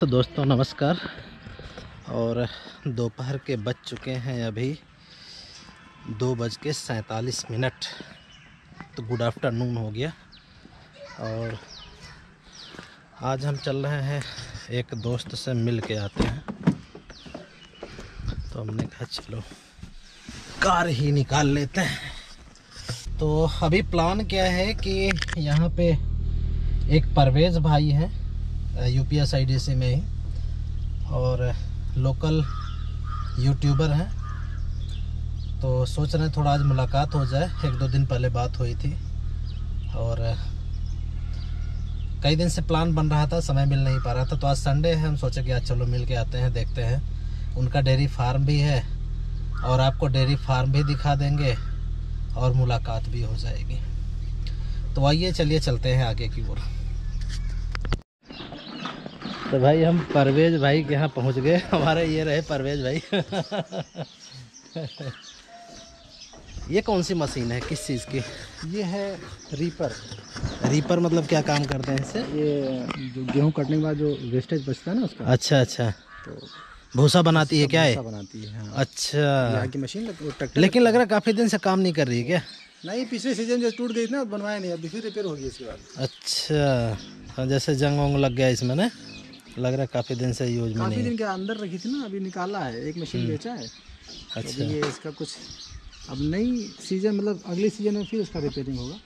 तो दोस्तों, नमस्कार। और दोपहर के बज चुके हैं अभी दो बज के सैंतालीस मिनट। तो गुड आफ्टरनून हो गया। और आज हम चल रहे हैं एक दोस्त से मिल के आते हैं। तो हमने कहा, चलो, कार ही निकाल लेते हैं। तो अभी प्लान क्या है कि यहाँ पे एक परवेज़ भाई हैं। U P S I D C में ही। और लोकल यूट्यूबर हैं। तो सोच रहे हैं थोड़ा आज मुलाकात हो जाए। एक दो दिन पहले बात हुई थी। और कई दिन से प्लान बन रहा था, समय मिल नहीं पा रहा था। तो आज संडे है, हम सोचे कि आज चलो मिल के आते हैं, देखते हैं। उनका डेयरी फार्म भी है और आपको डेयरी फार्म भी दिखा देंगे और मुलाकात भी हो जाएगी। तो आइए, चलिए चलते हैं आगे की ओर। तो भाई हम परवेज भाई के यहाँ पहुँच गए। हमारे ये रहे परवेज भाई। ये कौन सी मशीन है? किस चीज़ की? ये है रीपर रीपर मतलब क्या काम करते हैं इससे ये जो गेहूँ कटने के बाद जो वेस्टेज बचता है ना उसका अच्छा अच्छा। तो भूसा बनाती है क्या है बनाती है हाँ। अच्छा। यहाँ की मशीन ट्रैक्टर लेकिन लग रहा है काफ़ी दिन से काम नहीं कर रही है क्या? नहीं पिछले सीज़न जो टूट गई थी ना बनवाया नहीं अभी फिर रिपेयर हो गई इसके बाद। अच्छा। जैसे जंग वंग लग गया इसमें ना? लग रहा है काफ़ी दिन से यूज़ में काफ़ी दिन के अंदर रखी थी ना अभी निकाला है एक मशीन बेचा है। तो अच्छा। ये इसका कुछ अब नई सीज़न मतलब अगले सीज़न में फिर उसका रिपेयरिंग होगा।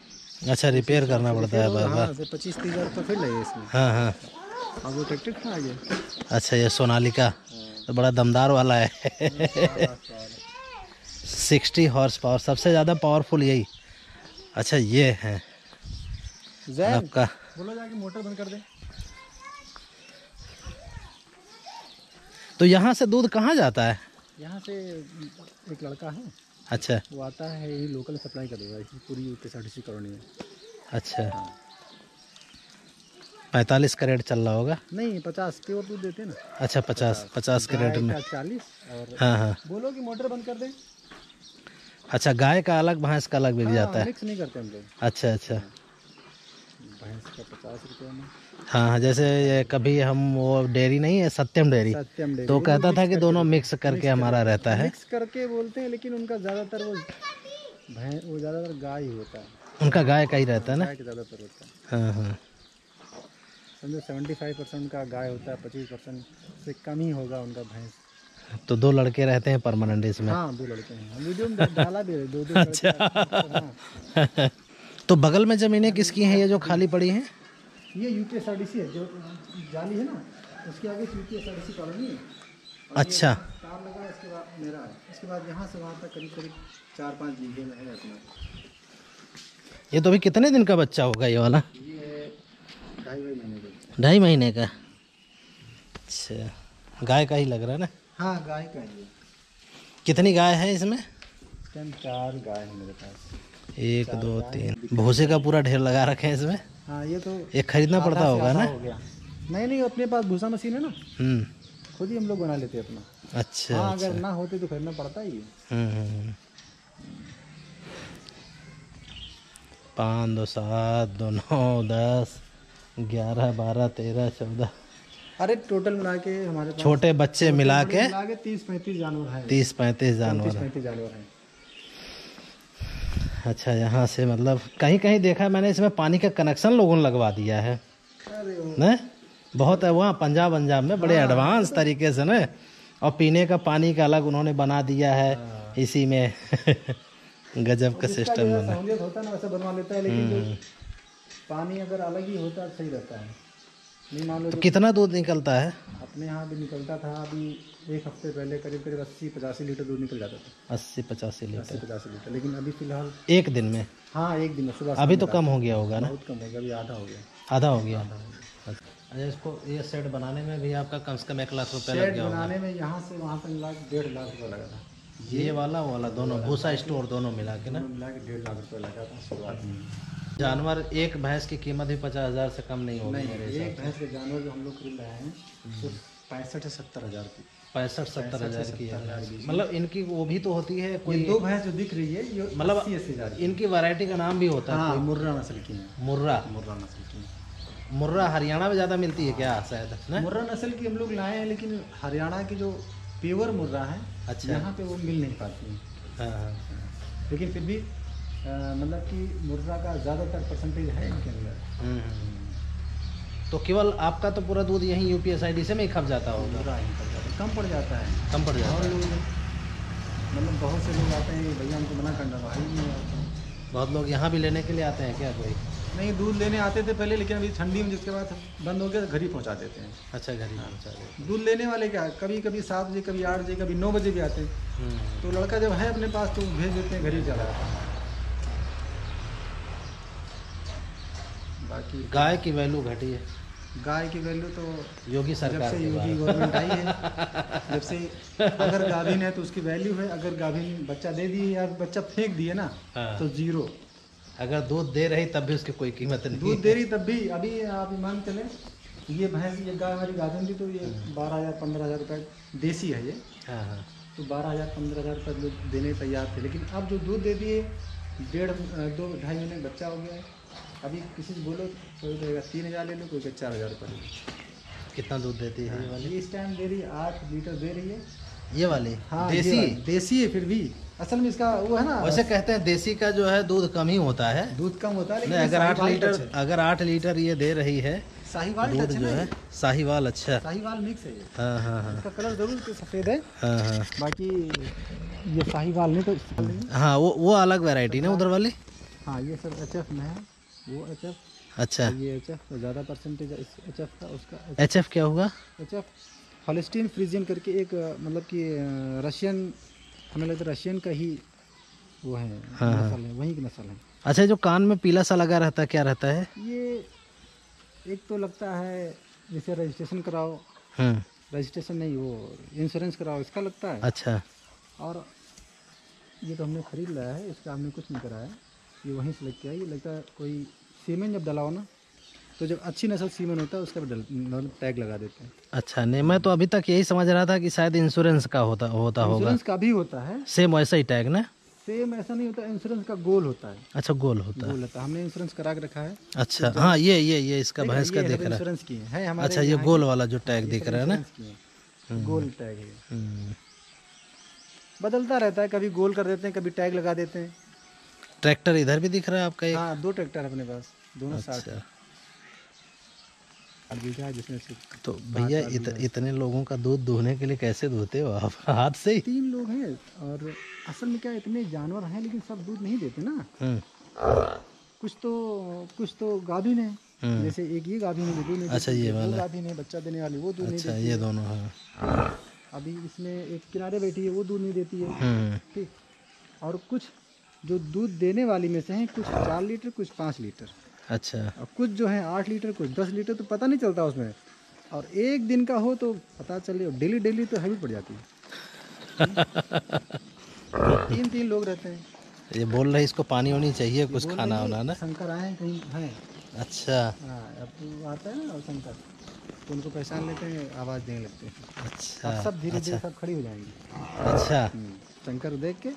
अच्छा रिपेयर करना पड़ता है बार बार हाँ पच्चीस तीस हज़ार तो फिर लगे इसमें। हाँ हाँ। अब वो ट्रैक्टर खड़ा गया अच्छा ये सोनालिका तो बड़ा दमदार वाला है। सिक्सटी हॉर्स पावर सबसे ज़्यादा पावरफुल यही। अच्छा ये है। आपका। बोलो जाके मोटर बंद कर दे। तो यहाँ से दूध कहाँ जाता है? यहाँ से एक लड़का है। अच्छा। वो आता है यही लोकल सप्लाई कर देगा इसी पूरी यूपी सी कॉलोनी में अच्छा। पैंतालीस का रेट चल रहा होगा? नहीं पचास प्योर दूध देते हैं ना। अच्छा पचास पचास। के रेट में। चालीस और हाँ हाँ। बोलो कि मोटर बंद कर दें। अच्छा गाय का अलग भैंस का अलग बिक जाता है। मिक्स नहीं करते हम लोग। अच्छा अच्छा। भैंस का पचास रुपये में। हाँ हाँ जैसे कभी हम वो डेयरी नहीं है सत्यम डेयरी सत्यम डेयरी तो कहता था कि दोनों मिक्स करके हमारा रहता है। मिक्स करके बोलते हैं लेकिन उनका ज़्यादातर वो वो ज़्यादातर गाय ही होता है। उनका गाय का ही रहता है ना? ज़्यादातर होता है। हाँ हाँ। समझो सेवेंटी फाइव परसेंट का गाय होता है पच्चीस परसेंट से कम ही होगा उनका भैंस। तो दो लड़के रहते हैं परमानेंट इसमें? हाँ दो लड़के हैं। वीडियो में डाला भी है दो दो अच्छा। तो बगल में ज़मीनें किसकी हैं ये जो खाली पड़ी हैं? ये यूपी एस है जो जाली है ना उसके आगे यूपी एस कॉलोनी है। अच्छा। तार लगा है, इसके बाद मेरा है। इसके बाद यहाँ से वहाँ तक करीब करीब चार पाँच बीघे में है अपना। ये तो अभी कितने दिन का बच्चा होगा ये वाला? ये ढाई महीने का ढाई महीने का? अच्छा। गाय का ही लग रहा है ना? हाँ गाय का ये कितनी गाय है इसमें? चार गाय है मेरे पास। एक दो तीन। भूसे का पूरा ढेर लगा रखे हैं इसमें? हाँ ये तो ये खरीदना पड़ता होगा ना? हो गया। नहीं नहीं अपने पास भूसा मशीन है ना। हम्म। खुद ही हम लोग बना लेते हैं अपना। अच्छा हाँ अगर ना होते तो खरीदना पड़ता ही है। हम्म, हम्म। पाँच दो सात दो नौ दस ग्यारह बारह तेरह चौदह। अरे टोटल मिला के हमारे छोटे बच्चे मिला के तीस पैंतीस जानवर है। तीस पैंतीस जानवर तीस पैंतीस जानवर हैं। अच्छा यहाँ से मतलब कहीं कहीं देखा मैंने इसमें पानी का कनेक्शन लोगों ने लगवा दिया है। न? बहुत है वहाँ पंजाब पंजाब में बड़े एडवांस तरीके से न? और पीने का पानी का अलग उन्होंने बना दिया है इसी में। गजब का सिस्टम बना। होता है ना वैसे बनवा लेता है लेकिन पानी अगर अलग ही होता है सही रहता है। तो कितना दूध निकलता है? अपने यहाँ भी निकलता था अभी एक हफ़्ते पहले करीब करीब अस्सी पचासी लीटर दूध निकल जाता था। अस्सी पचासी लीटर? अस्सी पचासी लीटर लेकिन अभी फ़िलहाल एक दिन में? हाँ एक दिन में सुबह अभी तो कम हो गया होगा ना? बहुत कम हो गया अभी आधा हो गया। आधा हो गया? अच्छा इसको ये सेट बनाने में भी आपका कम से कम एक लाख रुपया लग गया बनाने में यहाँ से वहाँ तक के डेढ़ लाख रुपया लगा था। ये वाला वाला दोनों भूसा स्टोर दोनों मिला के ना? मिला के डेढ़ लाख रुपया लगा था शुरुआत में जानवर एक भैंस की कीमत भी पचास हज़ार से कम नहीं होगी नहीं एक भैंस के जानवर जो हम लोग खरीद रहे हैं सिर्फ़ पैंसठ से सत्तर हज़ार की। पैंसठ सत्तर हज़ार की है मतलब इनकी वो भी तो होती है कोई दो भैंस जो दिख रही है मतलब इनकी वैरायटी का नाम भी होता है हाँ मुर्रा नस्ल की मुर्रा। मुर्रा नस्ल की मुर्रा हरियाणा में ज़्यादा मिलती है क्या शायद ना? मुर्रा नस्ल की हम लोग लाए हैं लेकिन हरियाणा की जो प्योर मुर्रा है अच्छा। यहाँ पे वो मिल नहीं पाती है। हाँ हाँ। लेकिन फिर भी मतलब कि मुर्रा का ज़्यादातर परसेंटेज है इनके अंदर। हम्म, हम्म। तो केवल आपका तो पूरा दूध यहीं यूपीएसआईडी से में ही खप जाता होगा? कम पड़ जाता है। कम पड़ जाता है। मतलब बहुत से लोग आते हैं भैया हमको मना करना भाई नहीं आता बहुत लोग यहाँ भी लेने के लिए आते हैं क्या कोई? नहीं दूध लेने आते थे पहले लेकिन अभी ठंडी में जिसके बाद बंद हो गया तो घर ही पहुँचा देते हैं। अच्छा घर ही पहुँचा दे दूध लेने वाले क्या कभी कभी सात बजे कभी आठ बजे कभी नौ बजे भी आते हैं। हम्म, तो लड़का जब है अपने पास तो भेज देते हैं घर ही चला जाता है। बाकी गाय की वैल्यू घटी है। गाय की वैल्यू तो योगी सरकार जब से योगी गवर्नमेंट आई है जब से अगर गाभिन है तो उसकी वैल्यू है अगर गाभिन बच्चा दे दिए या बच्चा फेंक दिए ना हाँ। तो ज़ीरो अगर दूध दे रही तब भी उसकी कोई कीमत नहीं दूध दे रही तब भी अभी आप मान चले ये भैंस ये गाय हमारी गाभिन थी तो ये बारह हज़ार पंद्रह हज़ार रुपये देसी है ये। हाँ हाँ। तो बारह हज़ार पंद्रह हज़ार रुपये लोग देने तैयार थे। लेकिन अब जो दूध दे दिए डेढ़ दो ढाई महीने बच्चा हो गया है। अभी किसी से बोलो कोई कहेगा तीन हज़ार ले लो कोई कहेगा चार हज़ार रुपये ले लो। कितना दूध देती है ये वाली? ये इस टाइम दे रही है आठ लीटर दे रही है। ये वाली? हाँ देसी? वाली, देसी है फिर भी? असल में इसका वो है ना वैसे कहते हैं देसी का जो है दूध कम ही होता है। दूध कम होता है लेकिन अगर आठ लीटर अगर आठ लीटर ये दे रही है साहिवाल दूध है जो है। साहिवाल अच्छा। साहिवाल मिक्स है ये। हाँ हाँ हाँ। इसका कलर ज़रूर सफ़ेद है। हाँ हाँ। बाकी ये साहिवाल नहीं तो। हाँ वो वो अलग वैरायटी ना उधर वाली? हाँ ये सब एच में है। वो एचएफ अच्छा। ये एच ज़्यादा परसेंटेज है एच उसका एचएफ क्या होगा एच एफ़ हॉलिस्टीन फ्रीजियन करके एक मतलब कि रशियन हमें लगता है रशियन का ही वो है हाँ, हाँ। नस्ल है वहीं की नस्ल है। अच्छा जो कान में पीला सा लगा रहता है क्या रहता है? ये एक तो लगता है जैसे रजिस्ट्रेशन कराओ। हम्म रजिस्ट्रेशन नहीं वो इंश्योरेंस कराओ इसका लगता है। अच्छा। और ये तो हमने खरीद लाया है इसका हमने कुछ नहीं कराया ये वहीं से लग के ये लगता है कोई सीमेंट जब डलाओ ना तो जब अच्छी नस्ल सीमेंट होता है उसका भी डल मतलब टैग लगा देते हैं। अच्छा नहीं मैं तो अभी तक यही समझ रहा था कि शायद इंश्योरेंस का होता होता होगा। इंश्योरेंस का भी होता है। सेम वैसा ही टैग ना? सेम ऐसा नहीं होता इंश्योरेंस का गोल होता है। अच्छा गोल होता है। गोल होता है। हमने इंश्योरेंस करा के रखा है। अच्छा हाँ ये ये ये इसका भैंस का देख रहा है। इंश्योरेंस की है। हमारे अच्छा ये गोल वाला जो टैग दिख रहा है ना। गोल टैग है। हम्म। बदलता रहता है कभी गोल कर देते हैं कभी टैग लगा देते हैं। ट्रैक्टर इधर भी दिख रहा है आपका एक? हाँ दो ट्रैक्टर अपने पास दोनों अच्छा। तो भैया इत, इतने लोगों का दूध दूहने के लिए कैसे धोते हो आप? हाथ से ही। तीन लोग हैं और असल में क्या इतने जानवर हैं लेकिन सब दूध नहीं देते ना। हम्म, कुछ तो कुछ तो गाभिन है हम्म। जैसे एक ये गाभिन है दूध नहीं अच्छा, ये वाला। गाभिन है बच्चा देने वाली वो दूध नहीं अच्छा ये दोनों हाँ। अभी इसमें एक किनारे बैठी है वो दूध नहीं देती है। हम्म, ठीक। और कुछ जो दूध देने वाली में से हैं कुछ चार लीटर कुछ पाँच लीटर। अच्छा। और कुछ जो है आठ लीटर कुछ दस लीटर तो पता नहीं चलता उसमें। और एक दिन का हो तो पता चले डेली डेली तो हैवी पड़ जाती है। तीन तीन लोग रहते हैं। ये बोल रहे इसको पानी वानी चाहिए कुछ खाना रहे वाना ना? शंकर आए कहीं हैं। अच्छा। हाँ अब तो आता है ना शंकर। तो उनको पहचान लेते हैं आवाज़ देने लगते हैं। अच्छा सब धीरे धीरे सब खड़ी हो जाएँगी। अच्छा। हम्म, शंकर देख के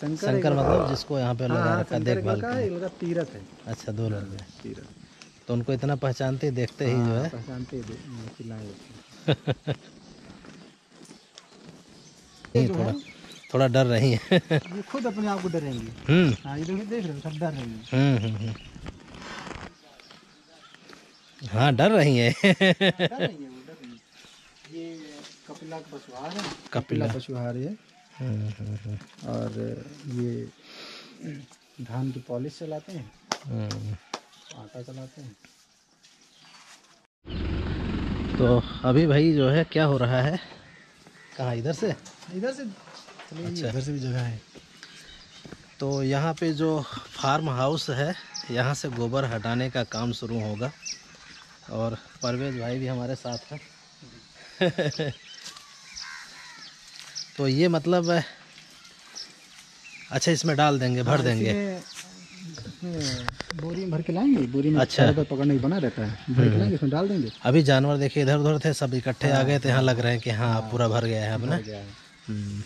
शंकर शंकर मतलब जिसको यहाँ पे हाँ, लगा हाँ, रखा देखभाल है एक तीरथ है। अच्छा दो लड़के तीरथ। तो उनको इतना पहचानते ही देखते ही जो है। पहचानते ही हैं थोड़ा थोड़ा डर रही है। ये खुद अपने आप को डरेंगी। हम्म। हाँ देख रहे हो सब डर रही है। हम्म हम्म। हाँ डर रही है। है है कपिला का पशुहार है। कपिला। पशुहार हम्म, और ये धान की पॉलिश चलाते हैं। हम्म। आटा चलाते हैं। तो अभी भाई जो है क्या हो रहा है? कहाँ इधर से? इधर से। अच्छा। इधर से भी जगह है। तो यहाँ पे जो फार्म हाउस है यहाँ से गोबर हटाने का काम शुरू होगा। और परवेज भाई भी हमारे साथ हैं। तो ये मतलब अच्छा इसमें डाल देंगे भर देंगे। इसमें- इसमें बोरी में भर के लाएँगे बोरी में अच्छा। पकड़ने की बना रहता है। भर के लाएँगे इसमें डाल देंगे। अभी जानवर देखिए इधर उधर थे सब इकट्ठे आ गए तो यहाँ लग रहे हैं कि हाँ पूरा भर गया है भर गया है। हम्म।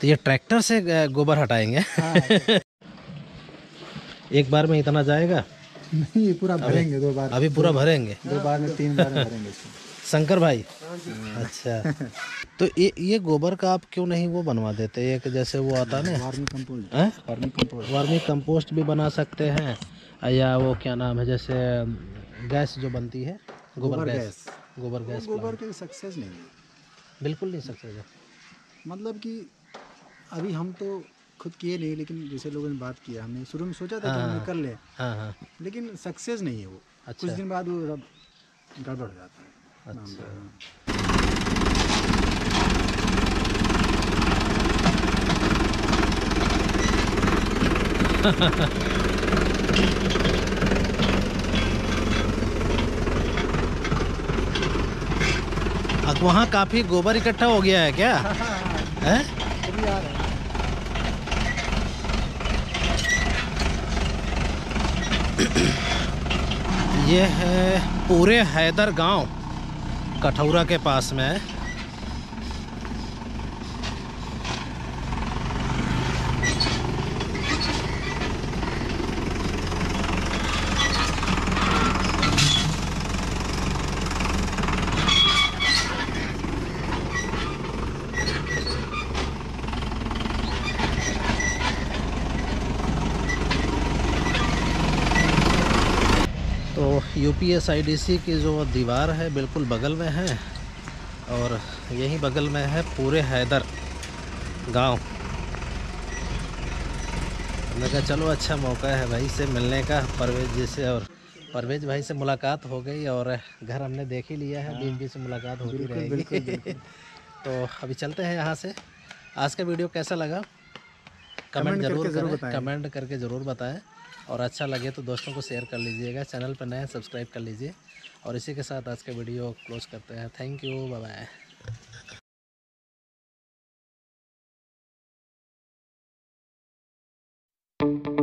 तो ये ट्रैक्टर से गोबर हटाएँगे। हाँ। एक बार में इतना जाएगा? नहीं पूरा भरेंगे दो बार। अभी पूरा भरेंगे? दो बार में तीन बार में भरेंगे शंकर भाई? अच्छा। तो ये ये गोबर का आप क्यों नहीं वो बनवा देते? एक जैसे वो आता ना। वार्मी कंपोस्ट हैं? वार्मी कंपोस्ट वर्मी कंपोस्ट भी बना सकते हैं। या वो क्या नाम है जैसे गैस जो बनती है गोबर गैस। गोबर गैस गोबर के सक्सेस नहीं है। बिल्कुल नहीं सकते मतलब कि अभी हम तो खुद किए नहीं लेकिन जैसे लोगों ने बात किया हमने शुरू में सोचा था कि हमने कर ले। हाँ हाँ। लेकिन सक्सेस नहीं है वो। अच्छा। कुछ दिन बाद वो गड़बड़ हो जाता है। अच्छा अब वहाँ काफ़ी गोबर इकट्ठा हो गया है क्या? है? अभी आ रहा है। ये है पूरे हैदर गाँव। कठौरा के पास में है तो P S I D C की जो दीवार है बिल्कुल बगल में है और यही बगल में है पूरे हैदर गाँव। मैं कहा चलो अच्छा मौका है भाई से मिलने का। परवेज जी से और परवेज भाई से मुलाकात हो गई और घर हमने देख ही लिया है बीच बीच से मुलाकात होती रहेगी। तो अभी चलते हैं यहाँ से। आज का वीडियो कैसा लगा? कमेंट ज़रूर करें कमेंट करके ज़रूर बताएँ। और अच्छा लगे तो दोस्तों को शेयर कर लीजिएगा चैनल पर नए सब्सक्राइब कर लीजिए। और इसी के साथ आज का वीडियो क्लोज करते हैं। Thank you bye bye